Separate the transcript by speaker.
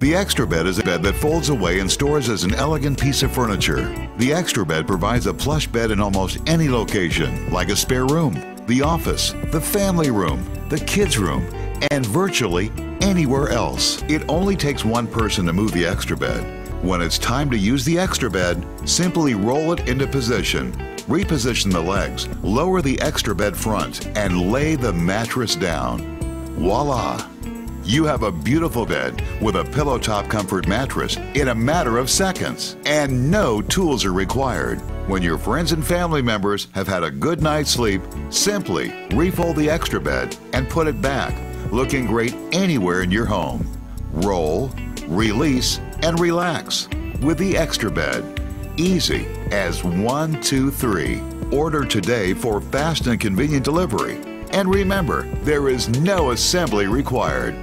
Speaker 1: The Extra Bed is a bed that folds away and stores as an elegant piece of furniture. The Extra Bed provides a plush bed in almost any location, like a spare room, the office, the family room, the kids' room, and virtually anywhere else. It only takes one person to move the Extra Bed. When it's time to use the Extra Bed, simply roll it into position. Reposition the legs, lower the Extra Bed front, and lay the mattress down. Voila! You have a beautiful bed with a pillow top comfort mattress in a matter of seconds, and no tools are required. When your friends and family members have had a good night's sleep, simply refold the extra bed and put it back, looking great anywhere in your home. Roll, release, and relax with the extra bed. Easy as one, two, three. Order today for fast and convenient delivery. And remember, there is no assembly required.